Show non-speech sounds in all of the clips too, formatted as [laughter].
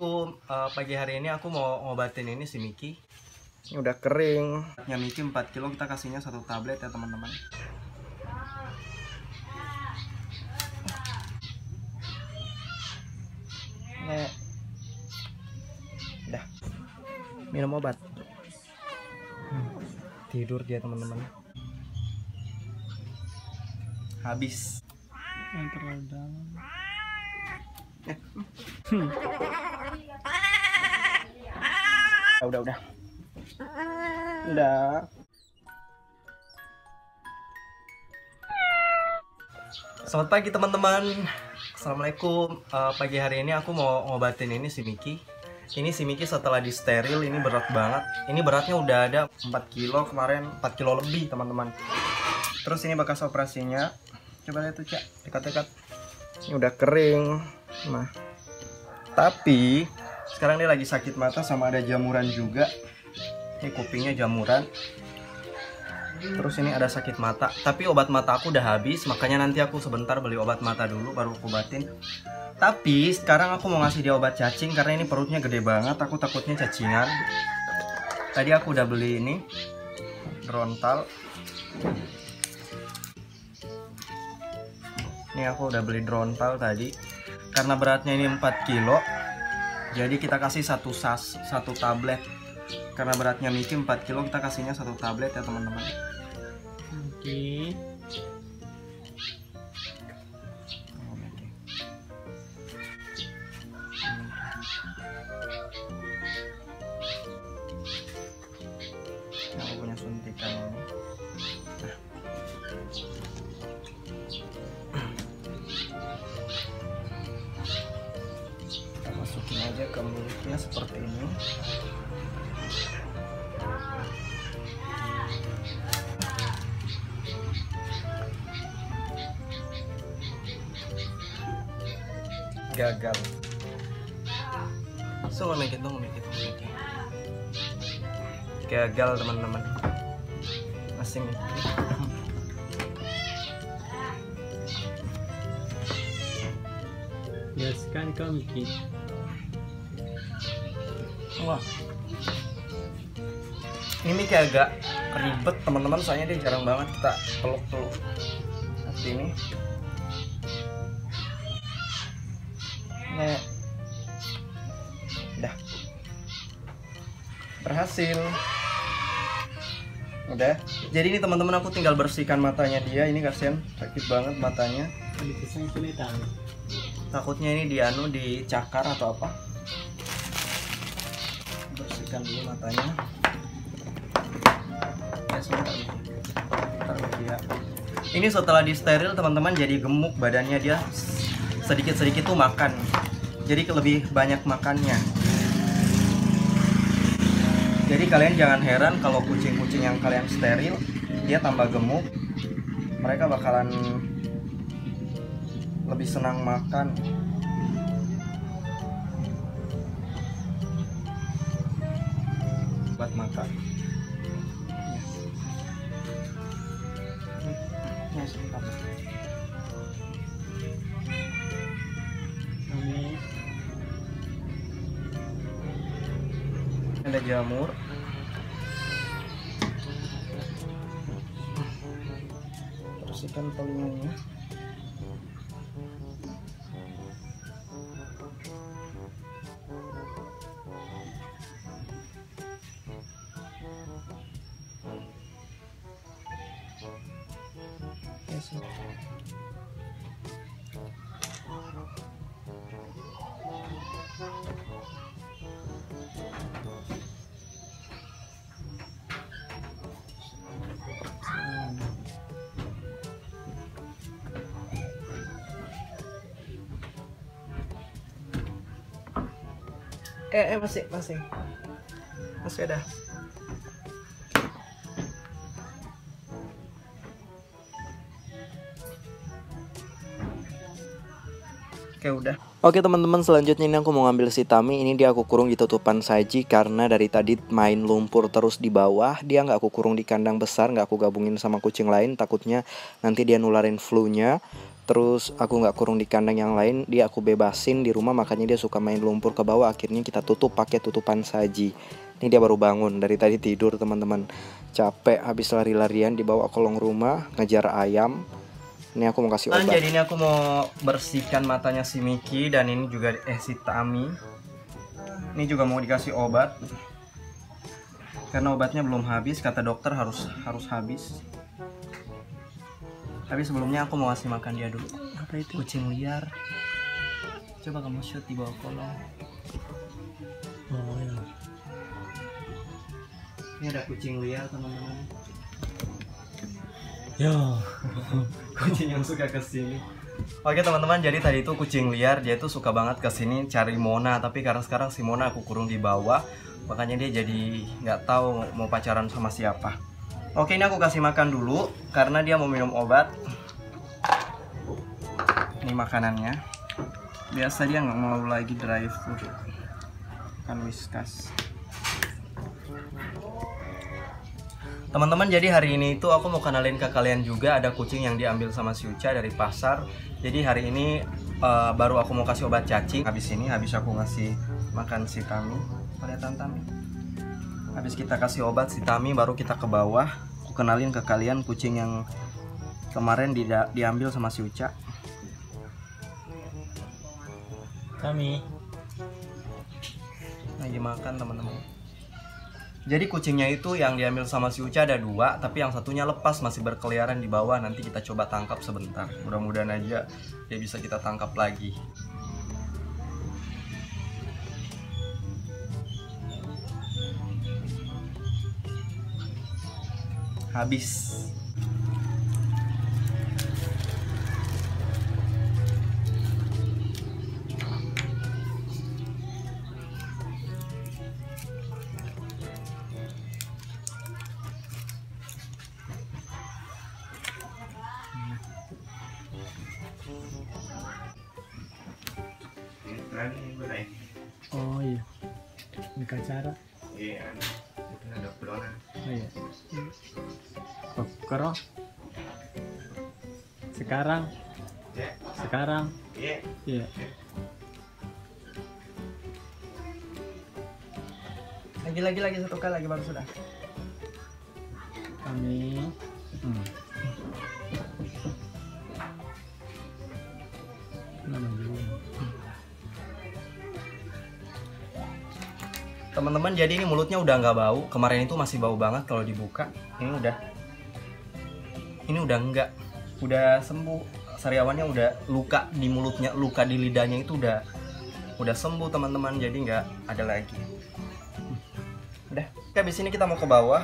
Aku eh, pagi hari ini aku mau ngobatin ini si Miki. Ini udah kering. Beratnya Miki 4 kilo kita kasihnya satu tablet ya teman-teman. Nek. Udah. Minum obat. Hmm, Tidur dia teman-teman. Habis. Yang terlalu dalam. [laughs] udah udah. Udah. Selamat pagi teman-teman. Assalamualaikum. Eh, pagi hari ini aku mau ngobatin ini si Miki. Ini si Miki setelah di steril ini berat banget. Ini beratnya udah ada 4 kilo kemarin 4 kilo lebih teman-teman. Terus ini bekas operasinya. Coba lihat tuh cak dekat-dekat. Ini udah kering. Nah, Tapi sekarang dia lagi sakit mata sama ada jamuran juga. Ini kupingnya jamuran. Terus ini ada sakit mata. Tapi obat mata aku udah habis, makanya nanti aku sebentar beli obat mata dulu baru aku obatin. Tapi sekarang aku mau ngasih dia obat cacing karena ini perutnya gede banget. Aku takutnya cacingan. Tadi aku udah beli ini Drontal. Ini aku udah beli Drontal tadi karena beratnya ini 4 kilo jadi kita kasih satu sas satu tablet karena beratnya Miki 4 kilo kita kasihnya satu tablet ya teman-teman Oke. yang masukin aja ke mulutnya seperti ini. Gagal. So gitu ngomong gitu gagal teman-teman. Masih mikir. Ya sekali kau Miki. Wah ini kayak agak ribet teman-teman soalnya dia jarang banget kita peluk-peluk. Seperti ini. Nek. udah. Berhasil. Udah. Jadi ini teman-teman aku tinggal bersihkan matanya dia. Ini kasihan sakit banget matanya. Takutnya ini dianu dicakar atau apa bersihkan dulu matanya. Ya sebentar Bentar, ya. ini setelah di steril teman-teman jadi gemuk badannya. Dia sedikit-sedikit tuh makan. Jadi lebih banyak makannya. Jadi kalian jangan heran kalau kucing-kucing yang kalian steril dia tambah gemuk. Mereka bakalan lebih senang makan buat makan. Ini ada jamur. Bersihkan telinganya eh, eh masih masih. Masih ada. Oke udah. Oke teman-teman selanjutnya ini aku mau ngambil si Tami. Ini dia aku kurung di tutupan saji Karena dari tadi main lumpur terus di bawah. Dia nggak aku kurung di kandang besar nggak aku gabungin sama kucing lain. Takutnya nanti dia nularin flu-nya Terus aku nggak kurung di kandang yang lain, dia aku bebasin di rumah makanya dia suka main lumpur ke bawah. Akhirnya kita tutup pakai tutupan saji. Ini dia baru bangun dari tadi tidur teman-teman. Capek habis lari-larian dibawa kolong rumah ngejar ayam. Ini aku mau kasih Dan obat. jadi ini aku mau bersihkan matanya si Miki dan ini juga eh si Tami. Ini juga mau dikasih obat. Karena obatnya belum habis, kata dokter harus harus habis. Tapi sebelumnya aku mau kasih makan dia dulu. Apa itu? Kucing liar. Coba kamu shoot di bawah kolong. Oh, ya. Ini ada kucing liar teman-teman. Ya. [laughs] kucing yang suka ke sini. Oke teman-teman, jadi tadi itu kucing liar dia tuh suka banget ke sini cari Mona, tapi karena sekarang si Mona aku kurung di bawah, makanya dia jadi nggak tahu mau pacaran sama siapa. Oke ini aku kasih makan dulu karena dia mau minum obat. Ini makanannya. Biasa dia nggak mau lagi dry food. Kan whiskas. Teman-teman, jadi hari ini itu aku mau kenalin ke kalian juga ada kucing yang diambil sama si Uca dari pasar. Jadi hari ini eh, baru aku mau kasih obat cacing. Habis ini habis aku ngasih makan si Tami. Kelihatan Tami. Habis kita kasih obat si Tami baru kita ke bawah. Aku kenalin ke kalian kucing yang kemarin dida- diambil sama si Uca. Kami. lagi makan teman-teman jadi kucingnya itu yang diambil sama si Uca ada dua tapi yang satunya lepas masih berkeliaran di bawah nanti kita coba tangkap sebentar mudah-mudahan aja dia bisa kita tangkap lagi habis Oh iya. Nikah cara. iya ada pedonan Oh iya. Kokoro. Sekarang. Sekarang. iya Iya. lagi lagi lagi satu kali lagi baru sudah Kami. Teman-teman jadi ini mulutnya udah nggak bau. Kemarin itu masih bau banget kalau dibuka. Ini udah. Ini udah enggak udah sembuh. Sariawannya udah luka di mulutnya luka di lidahnya itu udah udah sembuh teman-teman. Jadi nggak ada lagi. Udah. Oke, habis ini kita mau ke bawah.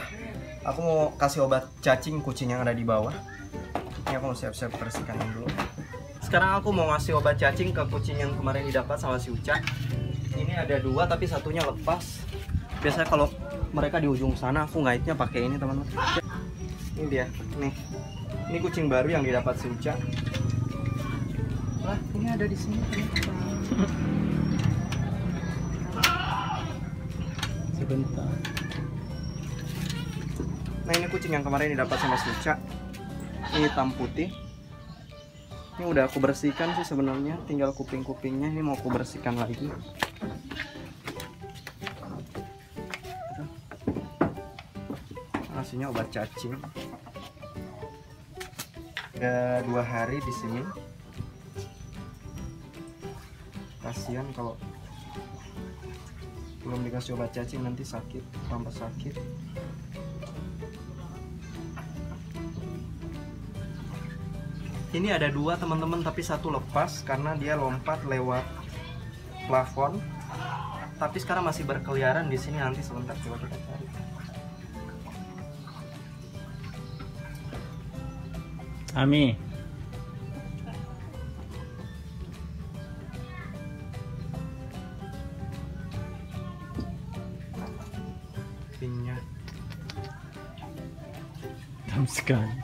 Aku mau kasih obat cacing kucing yang ada di bawah. Ini aku mau siap-siap bersihkan dulu. Sekarang aku mau ngasih obat cacing ke kucing yang kemarin didapat sama si Uca. Ini ada dua tapi satunya lepas biasanya kalau mereka di ujung sana aku ngaitnya pakai ini teman-teman. Ini dia nih. Ini kucing baru yang didapat si Uca. Lah ini ada di sini Sebentar. nah ini kucing yang kemarin didapat sama si Uca. Ini hitam putih. Ini udah aku bersihkan sih sebenarnya tinggal kuping-kupingnya. Ini mau aku bersihkan lagi ngasihnya obat cacing. Udah dua hari di sini. Kasihan kalau belum dikasih obat cacing nanti sakit tambah sakit. Ini ada dua teman-teman tapi satu lepas karena dia lompat lewat plafon. Tapi sekarang masih berkeliaran di sini nanti sebentar coba kita Ami. pinknya Hitam sekali.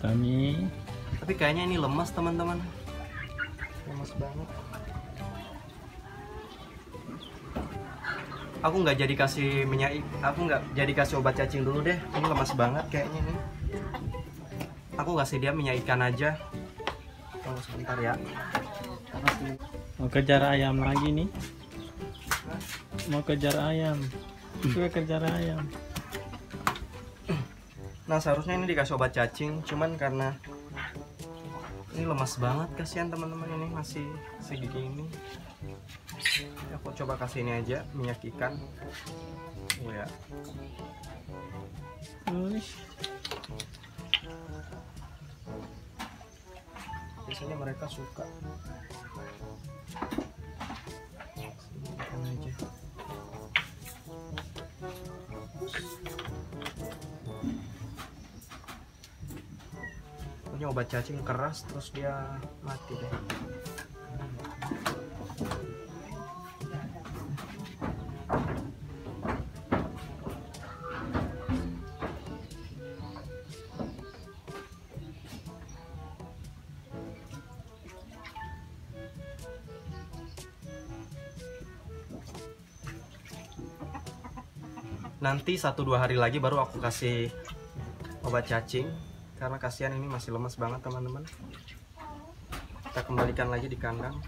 Tami. Tapi kayaknya ini lemas teman-teman. Lemas banget. Aku nggak jadi kasih minyak, aku nggak jadi kasih obat cacing dulu deh. Ini lemas banget kayaknya nih. Aku kasih dia minyak ikan aja. Tunggu sebentar ya. Mau kejar ayam lagi nih. Mau kejar ayam. Gue kejar ayam. Nah seharusnya ini dikasih obat cacing, cuman karena ini lemas banget, kasihan teman-teman ini masih segini ini. Ya, aku coba kasih ini aja minyak ikan. Ya. Uish. biasanya mereka suka Makan aja. Pokoknya obat cacing keras terus dia mati deh. Nanti satu dua hari lagi baru aku kasih obat cacing karena kasihan ini masih lemas banget teman-teman. Kita kembalikan lagi di kandang.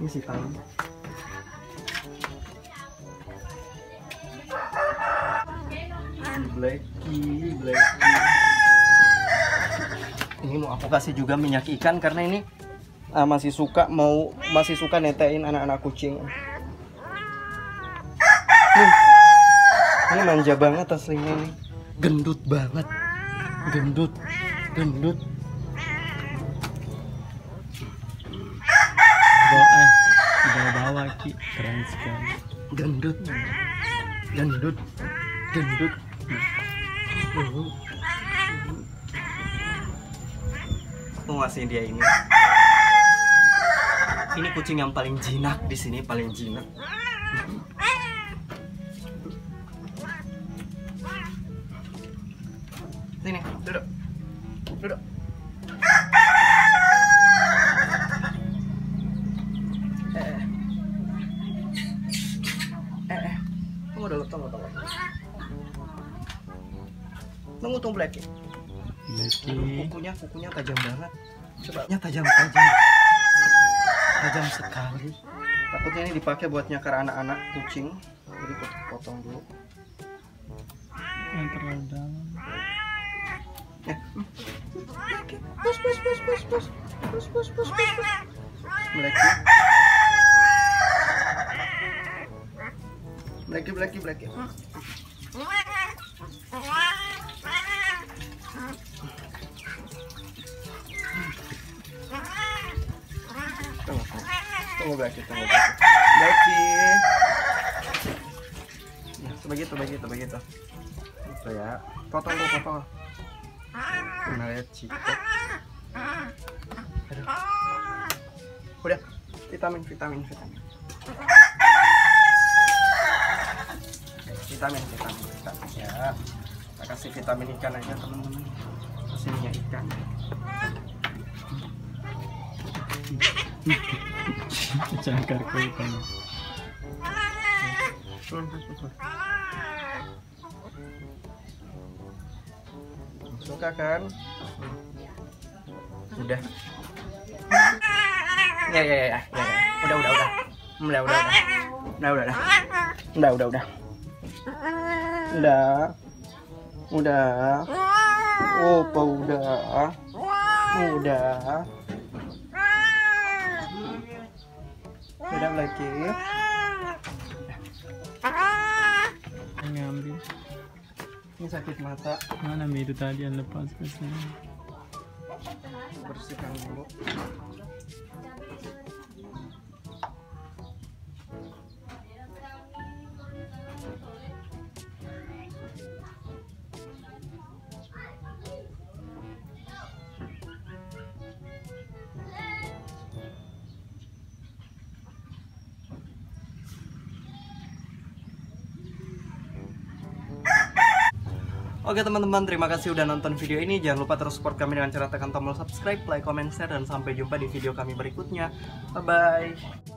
Ini si Tami Blacky Blacky ini mau aku kasih juga minyak ikan karena ini ah, masih suka mau masih suka netein anak-anak kucing. Nih. Ini manja banget aslinya nih. Gendut banget. Gendut. Gendut. Bawa eh. Bawa-bawa Ki. Keren sekali. Gendut. Gendut. Gendut. Aku ngasih dia ini. Ini kucing yang paling jinak di sini, paling jinak. Tunggu, Blacky. Blacky. Kukunya, kukunya tajam banget. Coba, nya tajam, tajam. Tajam sekali. Takutnya ini dipakai buat nyakar anak-anak kucing. Jadi potong, dulu. Yang terlalu dalam. Eh. Pus, pus, pus, pus, pus. Pus, pus, pus, pus, pus. Blacky. Blacky, Blacky, Tunggu Blacky, tunggu. Blacky. Ya, begitu, begitu, begitu. Itu ya. Potong tuh, potong. Nah, Ciko. Aduh. Udah, vitamin, vitamin, vitamin. Vitamin, vitamin, vitamin ya. Kita kasih vitamin ikan aja teman-teman. Kasih minyak ikan. Cangkar ke ikan. Suka kan? Udah. Ya ya ya ya. ya, ya. Udah udah udah. Udah udah udah. Udah udah udah. Udah udah udah. Udah. Udah. Udah. Udah. Udah lagi. Ngambil. Ini sakit mata. Mana Mi itu tadi yang lepas ke sini. Bersihkan dulu. Oke teman-teman, terima kasih udah nonton video ini. Jangan lupa terus support kami dengan cara tekan tombol subscribe, like, comment, share, dan sampai jumpa di video kami berikutnya. Bye-bye.